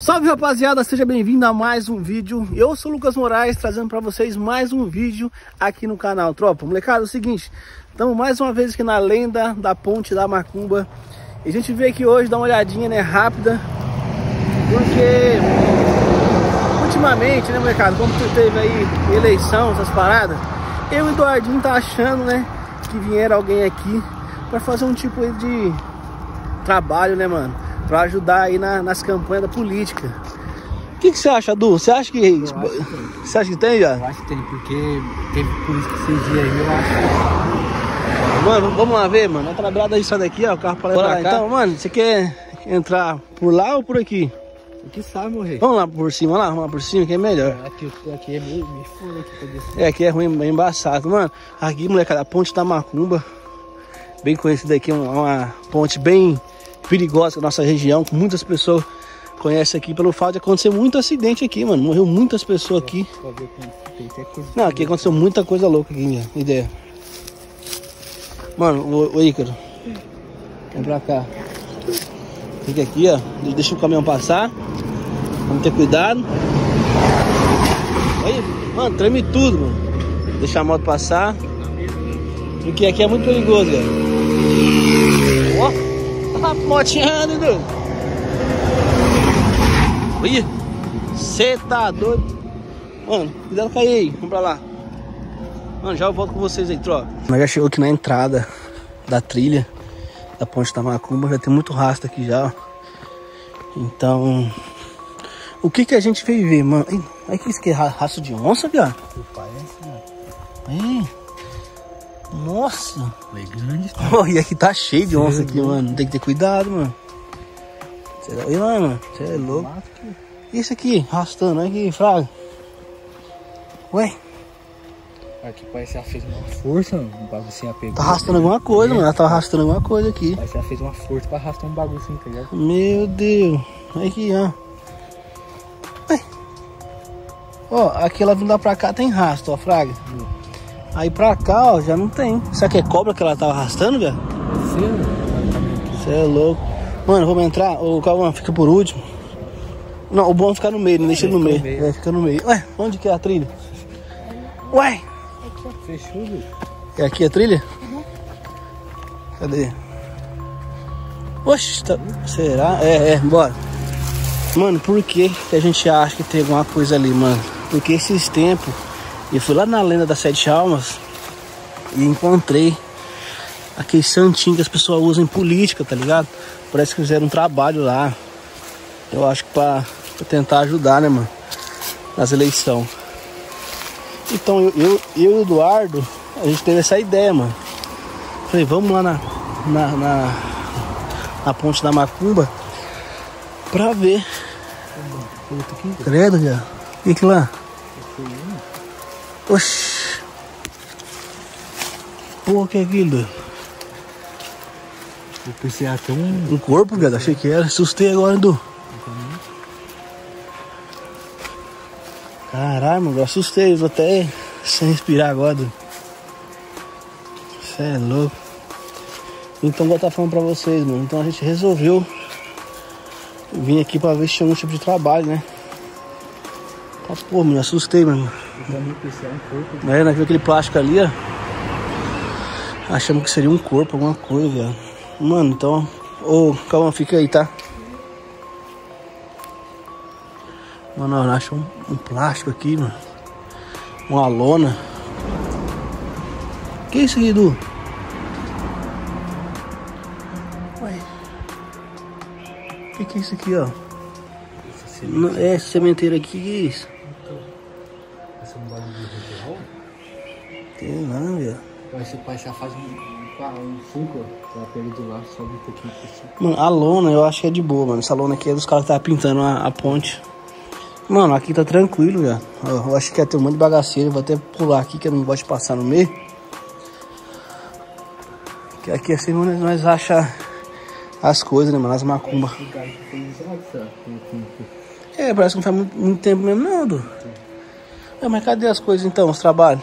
Salve rapaziada, seja bem-vindo a mais um vídeo. Eu sou o Lucas Moraes, trazendo para vocês mais um vídeo aqui no canal. Tropa, molecada, é o seguinte, estamos mais uma vez aqui na lenda da Ponte da Macumba. E a gente veio aqui hoje dar uma olhadinha, né, rápida, porque ultimamente, né, molecada, como teve aí eleição, essas paradas, eu e o Eduardinho tá achando, né, que vieram alguém aqui para fazer um tipo de trabalho, né, mano? Pra ajudar aí na, nas campanhas da política. O que, que você acha, Du? Você acha que. Eu acho que tem. Você acha que tem já? Eu acho que tem, porque teve política esses dias aí, eu acho. Mano, vamos lá ver, mano. A trabalhada isso daqui, ó. O carro para lá. cá? Então, mano, você quer entrar por lá ou por aqui? O que sabe, morrer? Vamos lá por cima, vamos lá, vamos lá por cima, que é melhor. Aqui, aqui é meio, meio furo aqui pra descer. É, aqui é ruim, é embaçado. Mano, aqui, molecada, a ponte da Macumba. Bem conhecida aqui, uma, uma ponte bem perigosa nossa região, que muitas pessoas conhecem aqui pelo fato de acontecer muito acidente aqui, mano. Morreu muitas pessoas aqui. Não, aqui aconteceu muita coisa louca aqui, minha ideia. Mano, o, o Ícaro. Vem pra cá. Fica aqui, ó. Deixa o caminhão passar. Vamos ter cuidado. Aí, mano, treme tudo, mano. Deixa a moto passar. Porque aqui é muito perigoso, galera. Ó, a motinha, Dudu. Olha, você tá doido. Mano, cuidado com aí, vamos pra lá. Mano, já eu volto com vocês aí, troca. Nós já chegou aqui na entrada da trilha da Ponte da Macumba. Já tem muito rastro aqui já. Então, o que que a gente veio ver, mano? Ih, Olha que isso aqui é ra- rastro de onça, cara. Parece, mano. Ih, Nossa. Foi grande. Oh, e aqui tá cheio de onça aqui, mano. Tem que ter cuidado, mano. Cê é- Ih, mano, você é louco. Isso aqui, arrastando, olha aqui, fraga. Ué, Aqui parece que ela fez uma força, mano. Um bagulho assim, pegou. tá arrastando alguma coisa, mano. Ela tá arrastando alguma coisa aqui. Parece que ela fez uma força pra arrastar um bagulho assim, tá ligado? Meu Deus. Olha aqui, ó. Ué. Ó, aqui ela vindo lá pra cá tem rastro, ó, fraga. Aí pra cá, ó, já não tem. Será que é cobra que ela tava arrastando, velho? Mano. Você é louco. Mano, vamos entrar? Ô, Calma, fica por último. Não, o bom é ficar no meio, não deixa ele no meio. no meio. É, fica no meio. Ué, onde que é a trilha? Ué, Fechou, viu? é aqui a trilha? Cadê? Oxe, tá... será? É, é, bora. Mano, por que, que a gente acha que tem alguma coisa ali, mano? Porque esses tempos, eu fui lá na lenda das sete almas e encontrei aquele santinho que as pessoas usam em política, tá ligado? Parece que fizeram um trabalho lá. Eu acho que pra, pra tentar ajudar, né, mano? Nas eleições. Então eu, eu, eu e o Eduardo, a gente teve essa ideia, mano. Falei, vamos lá na, na, na, na ponte da Macumba pra ver. Credo, já. O que que lá? Oxi. Pô, que é aquilo? Eu pensei até um. Um corpo, viado. Achei que era. Assustei agora, Edu. Caralho, mano. Eu assustei. Vou até sem respirar agora, Edu. Você é louco. Então, igual eu tava falando pra vocês, mano. Então a gente resolveu vir aqui pra ver se tinha algum tipo de trabalho, né? Pô, mano. Assustei, mano. Aí nós viu aquele plástico ali, ó. Achamos que seria um corpo, alguma coisa, velho. Mano, então. Ô, calma, fica aí, tá? Mano, nós achamos um, um plástico aqui, mano. Uma lona. Que isso aqui, Edu? Ué. Que que é isso aqui, ó? Não, é esse sementeiro aqui, que é isso? Que ela faz um, um funko. Ela pega lado, sobe um pouquinho pra cima. Mano, a lona eu acho que é de boa, mano. Essa lona aqui é dos caras que estavam pintando a, a ponte. Mano, aqui tá tranquilo, já. Eu, eu acho que ia ter um monte de bagaceiro. Eu vou até pular aqui, que eu não gosto de passar no meio. Que aqui assim nós, nós acha as coisas, né, mano? As macumbas. É, parece que não faz muito, muito tempo mesmo, não, Du. É, mas cadê as coisas então, os trabalhos?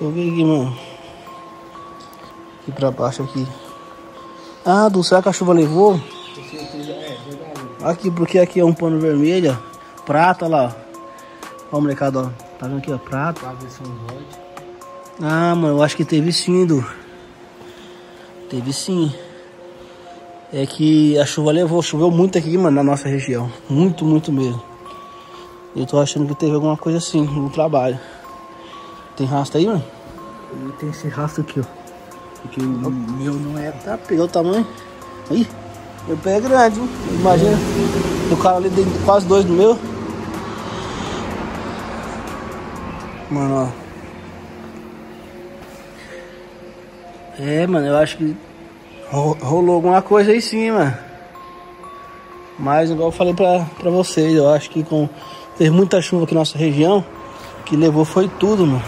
Deixa eu ver aqui, mano. Aqui pra baixo aqui. Ah, Du, será que a chuva levou? Aqui, porque aqui é um pano vermelho, ó. Prata lá, ó. Molecada, ó. Tá vendo aqui, ó? Prata. Ah, mano, eu acho que teve sim, Du. Teve sim. É que a chuva levou, choveu muito aqui, mano, na nossa região. Muito, muito mesmo. Eu tô achando que teve alguma coisa assim no trabalho. Tem rastro aí, mano? E tem esse rastro aqui, ó. Porque o meu não é. Tá, pegou o tamanho. Aí, meu pé é grande, hein? Imagina. O cara ali dentro, quase dois no meu. Mano, ó. É, mano, eu acho que ro- rolou alguma coisa aí sim, mano. Mas igual eu falei pra, pra vocês, eu acho que com teve muita chuva aqui na nossa região, que levou foi tudo, mano.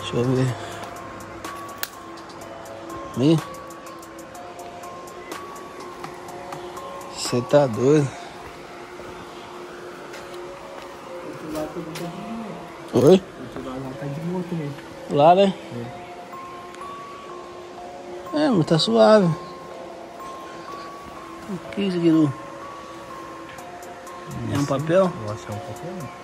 Deixa eu ver. Aí. Você tá doido. Oi? lá né? É, mas tá suave. O que é isso aqui, Du? É um papel? Eu acho que é um papel.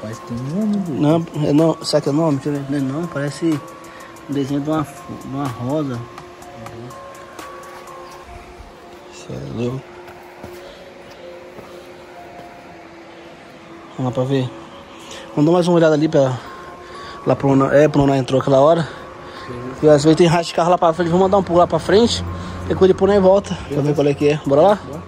Parece que tem nome, do. Não, é não. Sabe que é o nome? Deixa eu ver. Não, é não, parece um desenho de uma, de uma rosa. Isso é louco. Vamos lá pra ver. Vamos dar mais uma olhada ali pra. Lá pra onde, é, pra onde entrou aquela hora. E às vezes tem racha de carro lá pra frente. Vamos mandar um pulo lá pra frente. Depois depois nós volta. Pra ver qual é que é. Bora lá? Assim,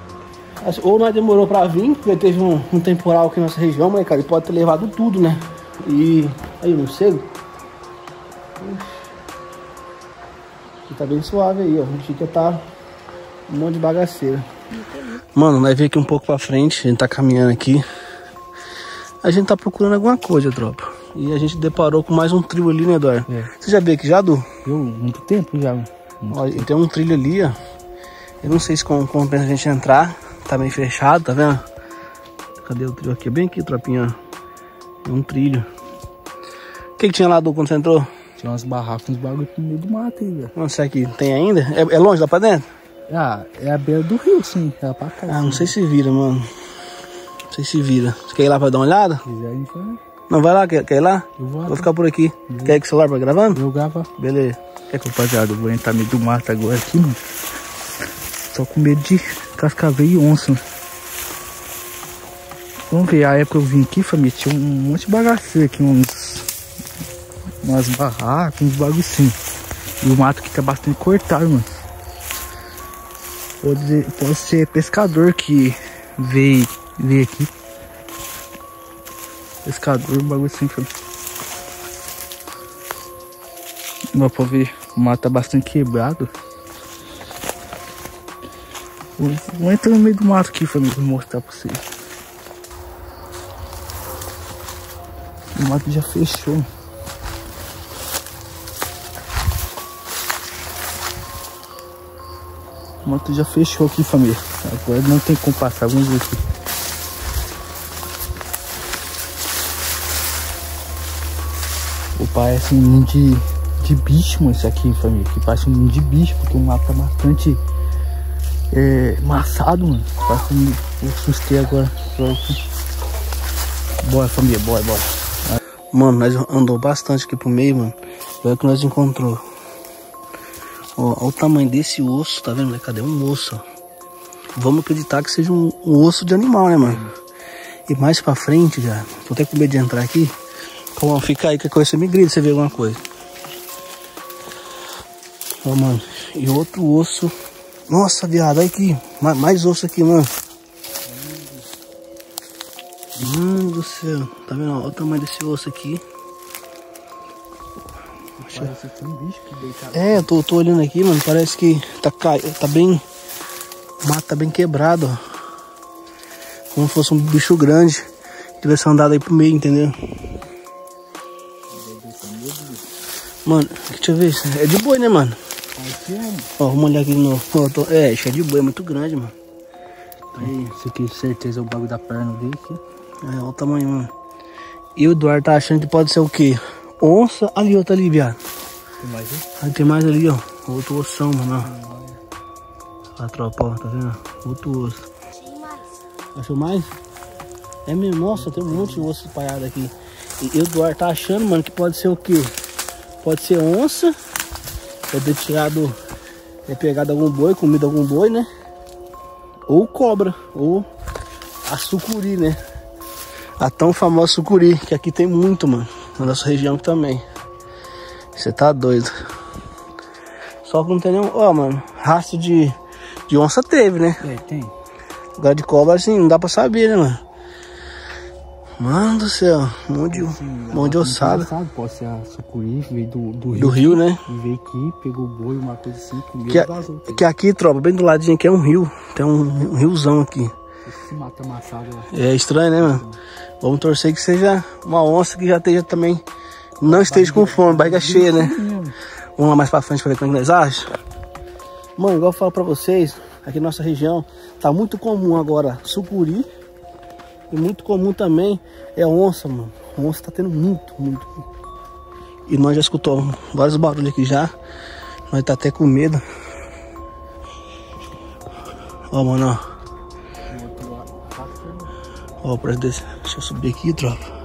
Ou nós demorou pra vir, porque teve um, um temporal aqui na nossa região, mas cara, ele pode ter levado tudo, né? E aí, cedo. E tá bem suave aí, ó. A gente tá um monte de bagaceira. Mano, nós veio aqui um pouco pra frente, a gente tá caminhando aqui. A gente tá procurando alguma coisa, tropa. E a gente deparou com mais um trilho ali, né, Eduardo? É. Você já veio aqui já, Du? Eu, muito tempo já. Ó, e tem um trilho ali, ó. Eu não sei se com- compensa a gente entrar. Tá bem fechado, tá vendo? Cadê o trilho aqui? Bem aqui, tropinha. um trilho. O que, que tinha lá, Du, quando você entrou? Tinha umas barracas, uns bagulho no meio do mato aí, velho. Não sei aqui. Tem ainda? É, é longe lá pra dentro? Ah, é a beira do rio, sim. É pra cá. Ah, não sei se vira, mano. Não sei se vira. Você quer ir lá pra dar uma olhada? Se quiser, a gente vai. Não, vai lá, quer, quer ir lá? Eu vou Vou ficar por aqui. Quer ir com o celular pra gravando? Eu gravo. Beleza. É que rapaziada, eu vou entrar no meio do mato agora aqui, mano. Tô com medo de cascavel e onça. Vamos ver, a época que eu vim aqui, família, tinha um monte de bagaceiro aqui, uns. Umas barracas, uns bagulho assim. E o mato aqui tá bastante cortado, mano. Pode, ser- pode ser pescador que veio, veio aqui. Pescador, bagulho assim, família. Dá pra ver, o mato tá bastante quebrado. Vou, entrar no meio do mato aqui, família, pra mostrar pra vocês. O mato já fechou. O mato já fechou aqui, família. Agora não tem como passar, vamos ver aqui. Parece um ninho de, de bicho, mano, isso aqui, família. Que parece um ninho de bicho, porque o mato tá bastante é, maçado, mano. Parece um. Eu assustei agora. Bora, família, bora, bora. Mano, nós andou bastante aqui pro meio, mano. Olha o que nós encontrou. Ó, olha o tamanho desse osso, tá vendo? Cadê um osso, ó. Vamos acreditar que seja um, um osso de animal, né, mano? E mais pra frente, já. Tô até com medo de entrar aqui. Calma, fica aí que a coisa me grita você vê alguma coisa. Ó, mano. E outro osso. Nossa, viado, olha aqui. Ma- Mais osso aqui, mano. Mano do céu. Tá vendo? Olha o tamanho desse osso aqui. Parece que um bicho que deitado. É, eu tô, tô olhando aqui, mano. Parece que tá, tá bem. O mato tá bem quebrado, ó. Como se fosse um bicho grande. que Tivesse andado aí pro meio, entendeu? Mano, deixa eu ver. É de boi, né, mano? Ó, vamos olhar aqui. Ó, tô- É, é de boi, é muito grande, mano. Aí, Isso aqui, certeza, é o bagulho da perna dele aqui. é, olha o tamanho, mano. E o Eduardo tá achando que pode ser o quê? Onça, ali, outra ali, viado. Tem mais um? Aí tem mais ali, ó. Outro ossão, mano. ó. A tropa, ó, tá vendo? Muito osso. Achou mais? É mesmo, nossa, tem um monte de osso espalhado aqui. E o Eduardo tá achando, mano, que pode ser o quê? Pode ser onça. Pode ter tirado, ter pegado algum boi, comido algum boi, né? Ou cobra, ou a sucuri, né? A tão famosa sucuri, que aqui tem muito, mano. Na nossa região também. Você tá doido. Só que não tem nenhum. Ó, mano, rastro de, de onça teve, né? É, tem. Lugar de cobra, assim, não dá pra saber, né, mano? Mano do céu, um monte de, um monte de ossada. Sabe, pode ser a sucuri veio do, do rio. Do rio, né? Veio aqui, pegou o boi, uma coisa assim, comeu Que, vazou. que aqui, tropa, bem do ladinho aqui é um rio. Tem um, um riozão aqui. Se mata amassado lá. É estranho, né, mano? Vamos torcer que seja uma onça que já esteja também. Não esteja com fome, barriga cheia, né? Vamos lá mais pra frente pra ver como é que nós. Mano, igual eu falo pra vocês, aqui na nossa região tá muito comum agora sucuri. E muito comum também é onça, mano. Onça tá tendo muito, muito. E nós já escutamos vários barulhos aqui já. Nós tá até com medo. Ó, mano, ó. Ó, parece desse. Deixa eu subir aqui, tropa.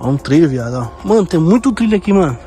Ó, um trilho, viado, ó. Mano, tem muito trilho aqui, mano.